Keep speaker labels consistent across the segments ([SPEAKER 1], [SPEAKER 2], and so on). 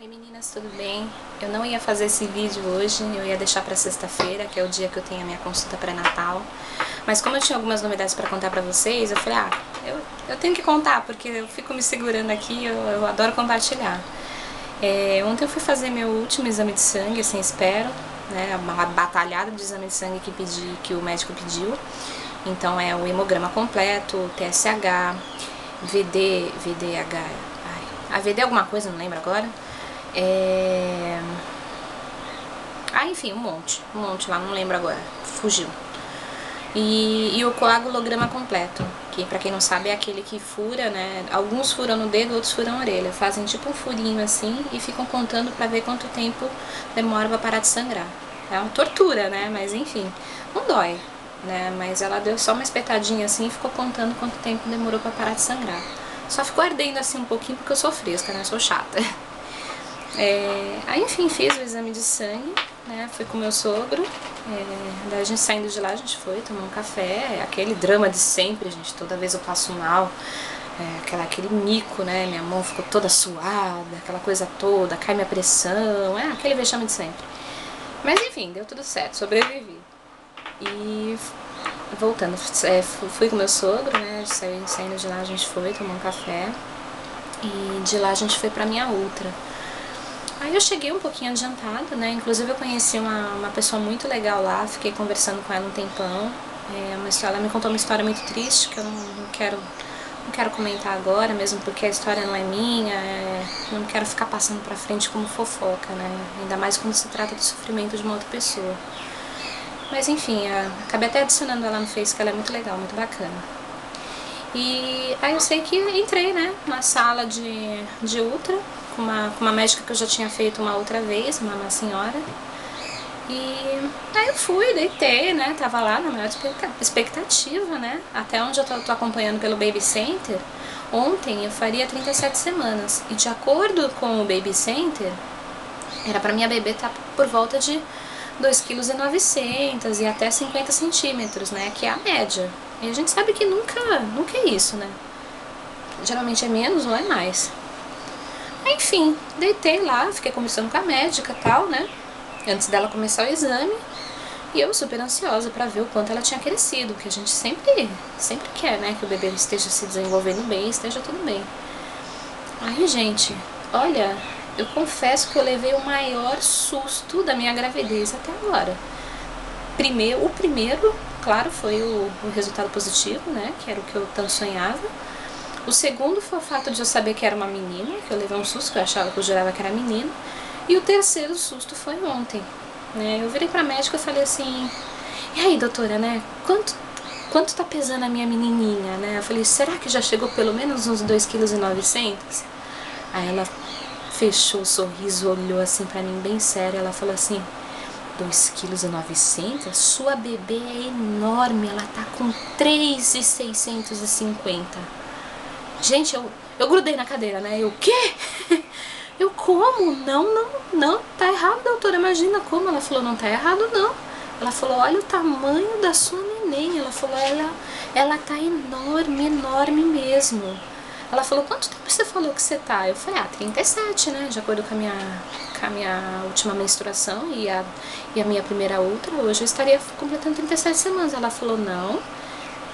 [SPEAKER 1] Oi meninas, tudo bem? Eu não ia fazer esse vídeo hoje, eu ia deixar para sexta-feira, que é o dia que eu tenho a minha consulta pré-natal. Mas como eu tinha algumas novidades para contar para vocês, eu falei, ah, eu, eu tenho que contar, porque eu fico me segurando aqui, eu, eu adoro compartilhar. É, ontem eu fui fazer meu último exame de sangue, assim espero, né, uma batalhada de exame de sangue que, pedi, que o médico pediu. Então é o hemograma completo, TSH, VD, VDH, ai, a VD alguma coisa, não lembro agora é... Ah, enfim, um monte. Um monte lá, não lembro agora. Fugiu. E, e o coagulograma completo, que para quem não sabe é aquele que fura, né? Alguns furam no dedo, outros furam a orelha. Fazem tipo um furinho assim e ficam contando para ver quanto tempo demora pra parar de sangrar. É uma tortura, né? Mas enfim, não dói, né? Mas ela deu só uma espetadinha assim e ficou contando quanto tempo demorou para parar de sangrar. Só ficou ardendo assim um pouquinho porque eu sou fresca, né? Sou chata. É, aí, enfim, fiz o exame de sangue, né? Fui com meu sogro. É, daí a gente saindo de lá, a gente foi tomar um café. É aquele drama de sempre, gente. Toda vez eu passo mal. É, aquela, aquele mico, né? Minha mão ficou toda suada, aquela coisa toda, cai minha pressão. É aquele vexame de sempre. Mas enfim, deu tudo certo, sobrevivi. E voltando, é, fui com meu sogro, né? Saindo de lá, a gente foi tomar um café. E de lá a gente foi pra minha ultra. Aí eu cheguei um pouquinho adiantada, né? Inclusive eu conheci uma, uma pessoa muito legal lá, fiquei conversando com ela um tempão. É uma história, ela me contou uma história muito triste que eu não, não quero não quero comentar agora, mesmo porque a história não é minha, é, não quero ficar passando pra frente como fofoca, né? Ainda mais quando se trata do sofrimento de uma outra pessoa. Mas enfim, a, acabei até adicionando ela no Face, que ela é muito legal, muito bacana. E aí eu sei que entrei, né, na sala de, de ultra, com uma, com uma médica que eu já tinha feito uma outra vez, uma, uma senhora. E aí eu fui, deitei, né? Tava lá na maior expectativa, né? Até onde eu tô, tô, acompanhando pelo Baby Center, ontem eu faria 37 semanas. E de acordo com o Baby Center, era pra minha bebê estar tá por volta de 2,9 kg e até 50 centímetros, né? Que é a média. E a gente sabe que nunca, nunca é isso, né? Geralmente é menos ou é mais. Enfim, deitei lá, fiquei conversando com a médica e tal, né? Antes dela começar o exame. E eu super ansiosa para ver o quanto ela tinha crescido, que a gente sempre, sempre quer, né? Que o bebê esteja se desenvolvendo bem, esteja tudo bem. Aí, gente, olha, eu confesso que eu levei o maior susto da minha gravidez até agora. Primeiro, o primeiro, claro, foi o, o resultado positivo, né? Que era o que eu tanto sonhava. O segundo foi o fato de eu saber que era uma menina, que eu levei um susto, que eu achava que eu jurava que era menina. E o terceiro susto foi ontem. Né? Eu virei pra médica e falei assim, e aí doutora, né, quanto, quanto tá pesando a minha menininha, né? Eu falei, será que já chegou pelo menos uns 2,9 kg? Aí ela fechou o sorriso, olhou assim pra mim bem sério, ela falou assim, 2,9 kg? Sua bebê é enorme, ela tá com 3,650 Gente, eu, eu grudei na cadeira, né? Eu, o quê? Eu, como? Não, não, não, tá errado, doutora. Imagina como. Ela falou, não tá errado, não. Ela falou, olha o tamanho da sua neném. Ela falou, ela, ela tá enorme, enorme mesmo. Ela falou, quanto tempo você falou que você tá? Eu falei, ah, 37, né? De acordo com a minha, com a minha última menstruação e a, e a minha primeira outra, hoje eu estaria completando 37 semanas. Ela falou, não,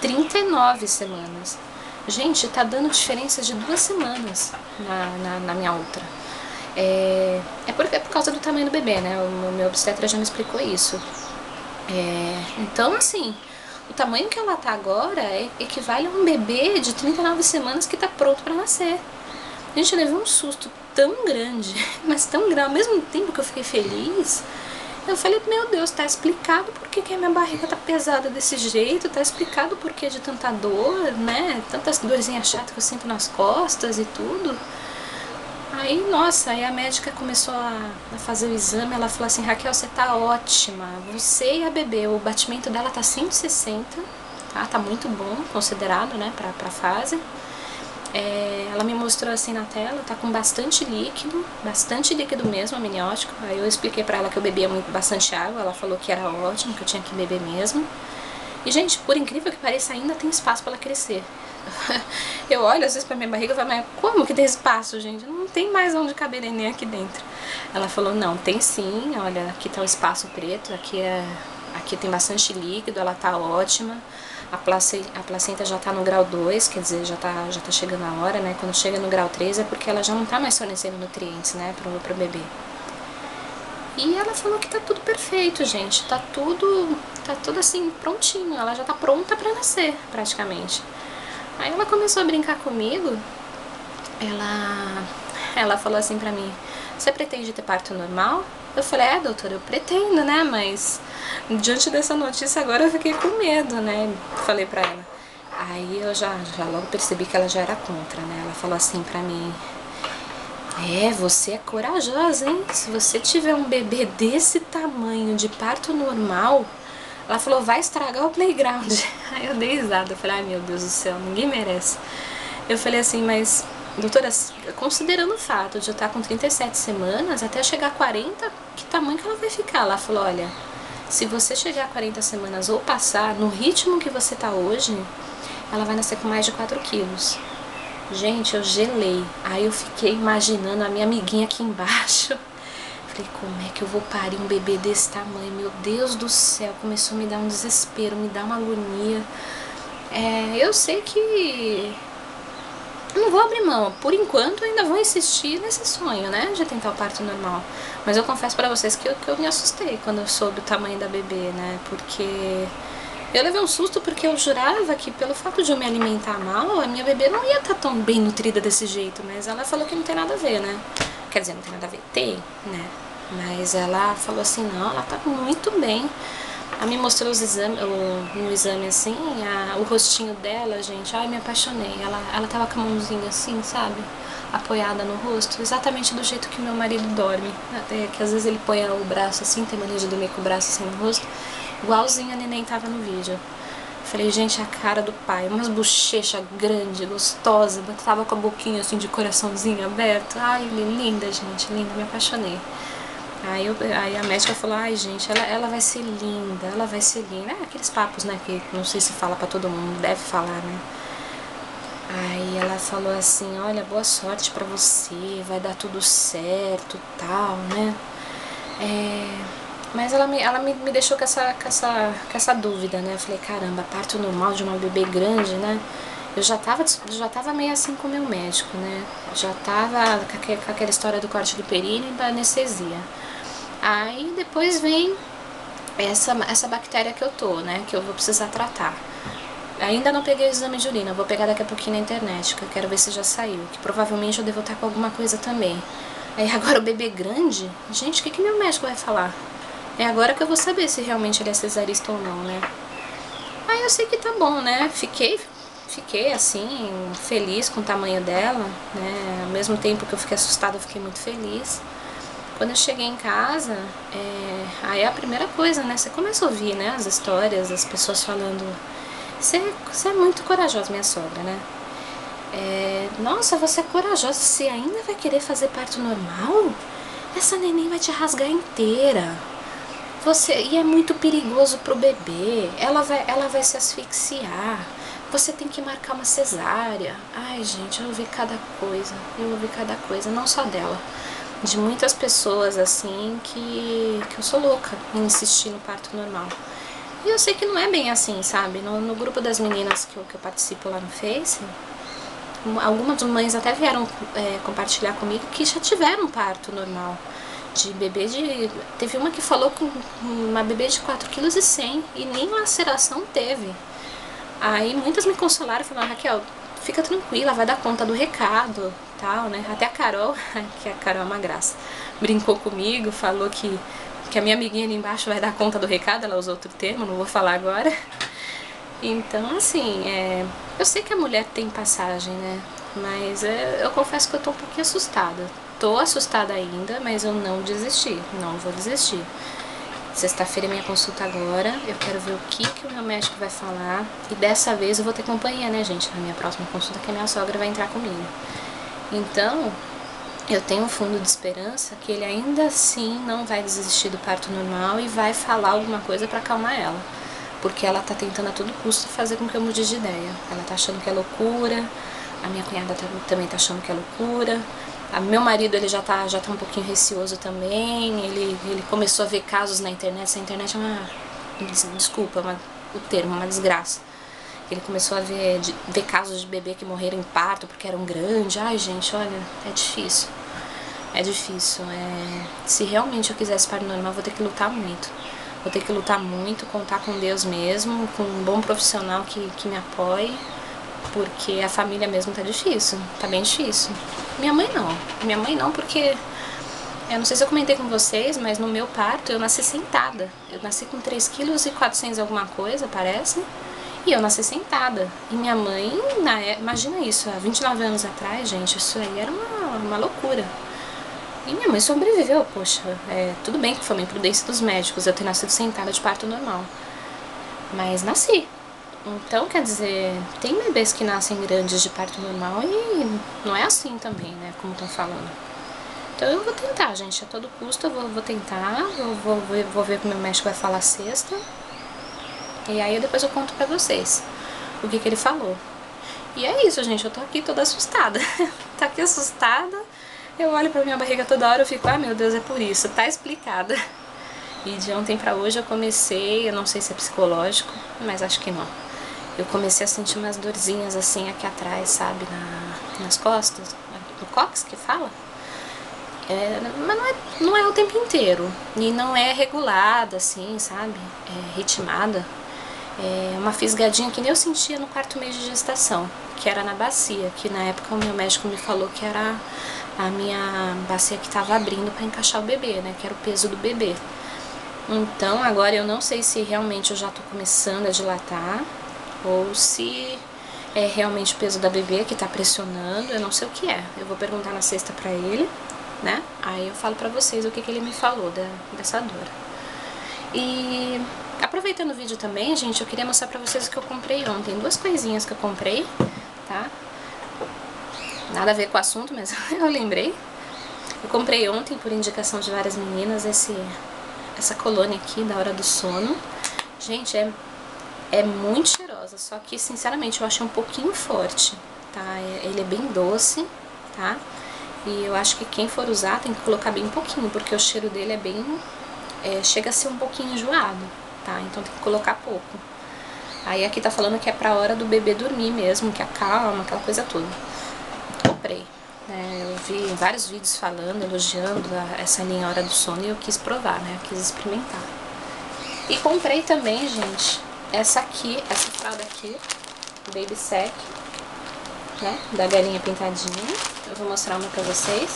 [SPEAKER 1] 39 semanas. Gente, tá dando diferença de duas semanas na, na, na minha outra. É, é, por, é por causa do tamanho do bebê, né? O meu obstetra já me explicou isso. É, então, assim, o tamanho que ela tá agora é, equivale a um bebê de 39 semanas que tá pronto para nascer. Gente, eu levei um susto tão grande, mas tão grande, ao mesmo tempo que eu fiquei feliz, eu falei, meu Deus, tá explicado por que, que a minha barriga tá pesada desse jeito, tá explicado por que de tanta dor, né? Tantas dorzinhas chatas que eu sinto nas costas e tudo. Aí, nossa, aí a médica começou a, a, fazer o exame, ela falou assim, Raquel, você tá ótima, você e a bebê, o batimento dela tá 160, tá? Tá muito bom, considerado, né, pra, pra fase. É, ela me mostrou assim na tela, tá com bastante líquido, bastante líquido mesmo, amniótico. Aí eu expliquei pra ela que eu bebia muito, bastante água, ela falou que era ótimo, que eu tinha que beber mesmo. E, gente, por incrível que pareça, ainda tem espaço para ela crescer. Eu olho às vezes pra minha barriga e falo, mas como que tem espaço, gente? Não tem mais onde caber neném aqui dentro. Ela falou, não, tem sim, olha, aqui tá o espaço preto, aqui é. Aqui tem bastante líquido, ela tá ótima. A placenta, a placenta já tá no grau 2, quer dizer, já tá, já tá chegando a hora, né? Quando chega no grau 3 é porque ela já não tá mais fornecendo nutrientes, né, pro, pro bebê. E ela falou que tá tudo perfeito, gente. Tá tudo, tá tudo assim, prontinho. Ela já tá pronta para nascer, praticamente. Aí ela começou a brincar comigo. Ela, ela falou assim pra mim: Você pretende ter parto normal? Eu falei: É, doutora, eu pretendo, né? Mas diante dessa notícia agora eu fiquei com medo, né? Falei pra ela. Aí eu já, já logo percebi que ela já era contra, né? Ela falou assim pra mim: É, você é corajosa, hein? Se você tiver um bebê desse tamanho de parto normal, ela falou, vai estragar o playground. Aí eu dei risada, eu falei, ai meu Deus do céu, ninguém merece. Eu falei assim, mas doutora, considerando o fato de eu estar com 37 semanas, até chegar a 40, que tamanho que ela vai ficar? Ela falou, olha, se você chegar a 40 semanas ou passar, no ritmo que você está hoje, ela vai nascer com mais de 4 quilos. Gente, eu gelei. Aí eu fiquei imaginando a minha amiguinha aqui embaixo Falei, como é que eu vou parir um bebê desse tamanho? Meu Deus do céu, começou a me dar um desespero, me dar uma agonia. É, eu sei que não vou abrir mão. Por enquanto, ainda vou insistir nesse sonho, né? De tentar o parto normal. Mas eu confesso para vocês que eu, que eu me assustei quando eu soube o tamanho da bebê, né? Porque eu levei um susto porque eu jurava que pelo fato de eu me alimentar mal, a minha bebê não ia estar tá tão bem nutrida desse jeito. Mas ela falou que não tem nada a ver, né? Quer dizer, não tem nada a ver. Tem, né? Mas ela falou assim, não, ela tá muito bem. Ela me mostrou os exames, o, no exame assim, a, o rostinho dela, gente, ai, me apaixonei. Ela, ela tava com a mãozinha assim, sabe? Apoiada no rosto, exatamente do jeito que meu marido dorme. Até que às vezes ele põe o braço assim, tem mania de dormir com o braço assim no rosto. Igualzinho a neném tava no vídeo. Falei, gente, a cara do pai, umas bochechas grande, gostosa, tava com a boquinha assim de coraçãozinho aberto. Ai, linda, gente, linda, me apaixonei. Aí, eu, aí a médica falou, ai gente, ela, ela vai ser linda, ela vai ser linda. É aqueles papos, né, que não sei se fala pra todo mundo, deve falar, né. Aí ela falou assim, olha, boa sorte pra você, vai dar tudo certo, tal, né. É, mas ela, me, ela me, me deixou com essa, com, essa, com essa dúvida, né. Eu falei, caramba, parto normal de uma bebê grande, né. Eu já tava, já tava meio assim com o meu médico, né. Já tava com aquela história do corte do períneo e da anestesia. Aí depois vem essa, essa bactéria que eu tô, né? Que eu vou precisar tratar. Ainda não peguei o exame de urina, vou pegar daqui a pouquinho na internet, que eu quero ver se já saiu. Que provavelmente eu devo estar com alguma coisa também. Aí agora o bebê grande, gente, o que, que meu médico vai falar? É agora que eu vou saber se realmente ele é cesarista ou não, né? Aí eu sei que tá bom, né? Fiquei, fiquei assim, feliz com o tamanho dela, né? Ao mesmo tempo que eu fiquei assustada, eu fiquei muito feliz. Quando eu cheguei em casa, é, aí é a primeira coisa, né? Você começa a ouvir, né? As histórias, as pessoas falando. Você, você é muito corajosa, minha sogra, né? É, Nossa, você é corajosa. Você ainda vai querer fazer parto normal? Essa neném vai te rasgar inteira. Você e é muito perigoso pro bebê. Ela vai, ela vai se asfixiar. Você tem que marcar uma cesárea. Ai, gente, eu ouvi cada coisa. Eu ouvi cada coisa, não só dela de muitas pessoas assim que, que eu sou louca em insistir no parto normal. E eu sei que não é bem assim, sabe? No, no grupo das meninas que eu, que eu participo lá no Face, algumas mães até vieram é, compartilhar comigo que já tiveram parto normal. De bebê de. Teve uma que falou com uma bebê de 4,1 kg e nem laceração teve. Aí muitas me consolaram e falaram, Raquel, fica tranquila, vai dar conta do recado, tal, né? Até a Carol, que a Carol é uma graça, brincou comigo, falou que, que a minha amiguinha ali embaixo vai dar conta do recado, ela usou outro termo, não vou falar agora. Então, assim, é, eu sei que a mulher tem passagem, né? Mas é, eu confesso que eu tô um pouquinho assustada. Tô assustada ainda, mas eu não desisti, não vou desistir. Sexta-feira é minha consulta agora. Eu quero ver o que, que o meu médico vai falar. E dessa vez eu vou ter companhia, né, gente? Na minha próxima consulta, que a minha sogra vai entrar comigo. Então, eu tenho um fundo de esperança que ele ainda assim não vai desistir do parto normal e vai falar alguma coisa para acalmar ela. porque ela tá tentando a todo custo fazer com que eu mude de ideia. Ela tá achando que é loucura, a minha cunhada também tá achando que é loucura. A meu marido ele já tá, já tá um pouquinho receoso também. Ele, ele começou a ver casos na internet. Essa internet é uma. Desculpa uma, o termo, uma desgraça. Ele começou a ver, de, ver casos de bebê que morreram em parto porque eram grandes. Ai, gente, olha, é difícil. É difícil. É... Se realmente eu quisesse parto normal, vou ter que lutar muito. Vou ter que lutar muito, contar com Deus mesmo, com um bom profissional que, que me apoie, porque a família mesmo tá difícil, tá bem difícil. Minha mãe não. Minha mãe não, porque eu não sei se eu comentei com vocês, mas no meu parto eu nasci sentada. Eu nasci com 3 kg 400 alguma coisa, parece. E eu nasci sentada. E minha mãe, na, é, imagina isso, há 29 anos atrás, gente, isso aí era uma, uma loucura. E minha mãe sobreviveu, poxa. É, tudo bem que foi uma imprudência dos médicos eu ter nascido sentada de parto normal. Mas nasci. Então, quer dizer, tem bebês que nascem grandes de parto normal e não é assim também, né? Como estão falando. Então eu vou tentar, gente, a todo custo eu vou, vou tentar, eu vou, vou, vou ver o que meu médico vai falar sexta. E aí depois eu conto pra vocês o que, que ele falou. E é isso, gente, eu tô aqui toda assustada. tá aqui assustada eu olho pra minha barriga toda hora e fico, ah meu Deus, é por isso, tá explicada. E de ontem pra hoje eu comecei, eu não sei se é psicológico, mas acho que não. Eu comecei a sentir umas dorzinhas assim aqui atrás, sabe, na, nas costas, no cox que fala. É, mas não é, não é o tempo inteiro. E não é regulada, assim, sabe? É ritmada. É uma fisgadinha que nem eu sentia no quarto mês de gestação, que era na bacia, que na época o meu médico me falou que era a minha bacia que estava abrindo para encaixar o bebê, né? Que era o peso do bebê. Então agora eu não sei se realmente eu já estou começando a dilatar ou se é realmente o peso da bebê que está pressionando, eu não sei o que é. Eu vou perguntar na sexta para ele, né? Aí eu falo para vocês o que, que ele me falou da, dessa dor. E aproveitando o vídeo também, gente, eu queria mostrar pra vocês o que eu comprei ontem. Duas coisinhas que eu comprei, tá? Nada a ver com o assunto, mas eu lembrei. Eu comprei ontem, por indicação de várias meninas, esse, essa colônia aqui da Hora do Sono. Gente, é, é muito cheirosa, só que, sinceramente, eu achei um pouquinho forte, tá? É, ele é bem doce, tá? E eu acho que quem for usar tem que colocar bem pouquinho, porque o cheiro dele é bem... É, chega a ser um pouquinho enjoado, tá? Então tem que colocar pouco. Aí aqui tá falando que é pra hora do bebê dormir mesmo, que acalma, aquela coisa toda comprei. Né? Eu vi vários vídeos falando, elogiando essa linha Hora do Sono e eu quis provar, né? Eu quis experimentar. E comprei também, gente, essa aqui, essa fralda aqui, Baby Sec, né? Da galinha pintadinha. Eu vou mostrar uma pra vocês,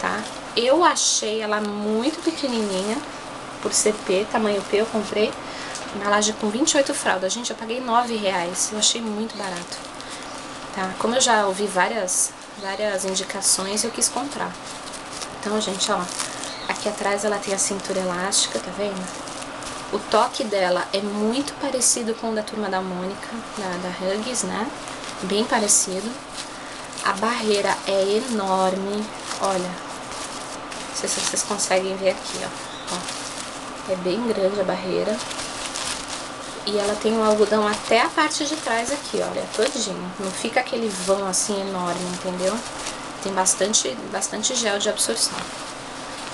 [SPEAKER 1] tá? Eu achei ela muito pequenininha, por ser P, tamanho P, eu comprei. Embalagem com 28 fraldas. Gente, eu paguei 9 reais. Eu achei muito barato tá? Como eu já ouvi várias, várias indicações, eu quis comprar. Então, gente, ó, aqui atrás ela tem a cintura elástica, tá vendo? O toque dela é muito parecido com o da Turma da Mônica, da, da Huggies, né? Bem parecido. A barreira é enorme, olha. Não sei se vocês conseguem ver aqui, ó. ó. É bem grande a barreira. E ela tem um algodão até a parte de trás aqui, olha, todinho. Não fica aquele vão assim enorme, entendeu? Tem bastante, bastante gel de absorção,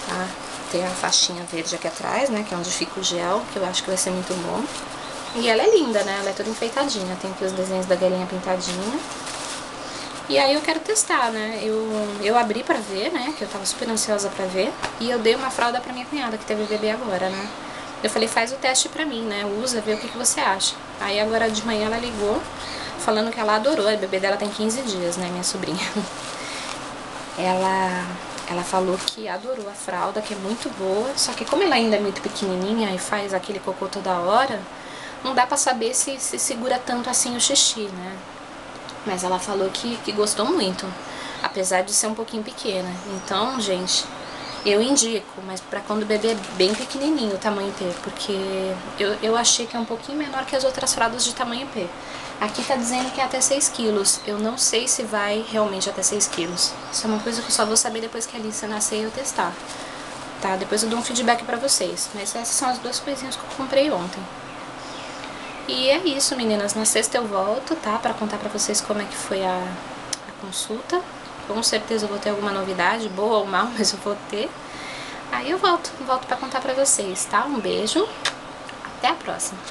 [SPEAKER 1] tá? Tem a faixinha verde aqui atrás, né, que é onde fica o gel, que eu acho que vai ser muito bom. E ela é linda, né? Ela é toda enfeitadinha. Tem aqui os desenhos da galinha pintadinha. E aí eu quero testar, né? Eu, eu abri pra ver, né? Que eu tava super ansiosa pra ver. E eu dei uma fralda pra minha cunhada, que teve bebê agora, né? Eu falei, faz o teste pra mim, né? Usa, vê o que, que você acha. Aí agora de manhã ela ligou, falando que ela adorou. A bebê dela tem 15 dias, né, minha sobrinha. Ela, ela falou que adorou a fralda, que é muito boa. Só que como ela ainda é muito pequenininha e faz aquele cocô toda hora, não dá pra saber se, se segura tanto assim o xixi, né? Mas ela falou que, que gostou muito, apesar de ser um pouquinho pequena. Então, gente, eu indico, mas para quando o bebê é bem pequenininho, o tamanho P, porque eu, eu achei que é um pouquinho menor que as outras fraldas de tamanho P. Aqui tá dizendo que é até 6 quilos. Eu não sei se vai realmente até 6 quilos. Isso é uma coisa que eu só vou saber depois que a Alice nascer e eu testar. Tá? Depois eu dou um feedback pra vocês. Mas essas são as duas coisinhas que eu comprei ontem. E é isso, meninas. Na sexta eu volto, tá? Pra contar pra vocês como é que foi a, a consulta. Com certeza eu vou ter alguma novidade, boa ou mal, mas eu vou ter. Aí eu volto, volto pra contar pra vocês, tá? Um beijo, até a próxima.